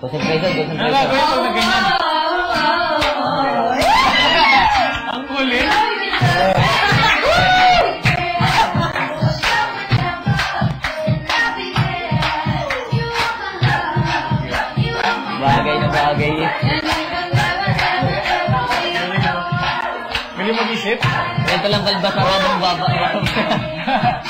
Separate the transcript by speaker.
Speaker 1: Concentration,
Speaker 2: Ano
Speaker 1: concentration.
Speaker 2: gagawin pag nagganyan? Ang kulit.
Speaker 1: Bagay na bagay.
Speaker 2: Galing mag-isip.
Speaker 1: Ito lang kalbasa habang baba.